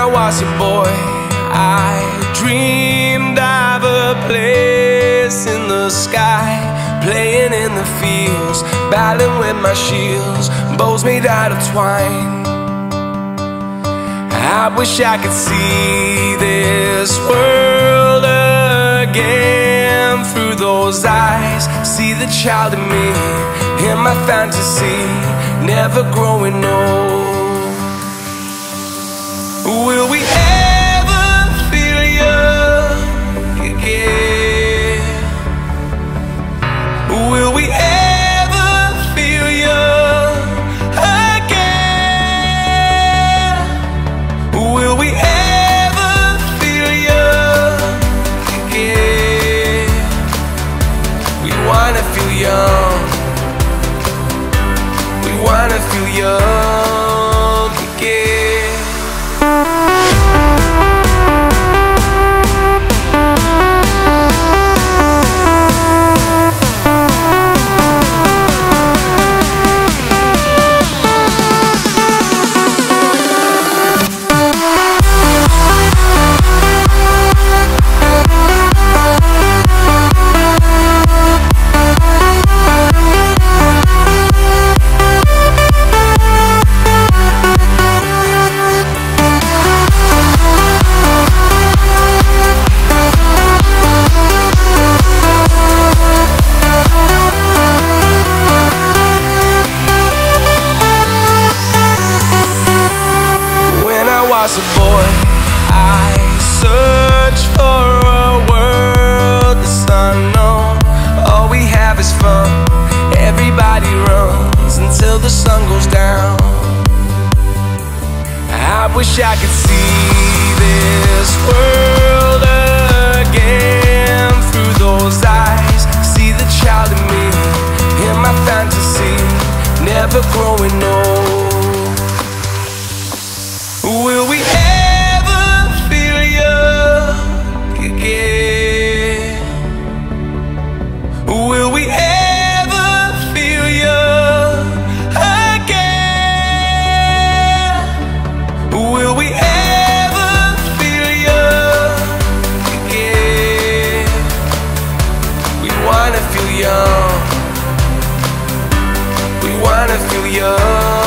I was a boy, I dreamed of a place in the sky, playing in the fields, battling with my shields, bows made out of twine. I wish I could see this world again through those eyes. See the child in me, in my fantasy, never growing old. Will feel young was a boy, I searched for a world that's unknown. All we have is fun. Everybody runs until the sun goes down. I wish I could see this world again through those eyes. See the child in me, in my fantasy, never growing old. Hallelujah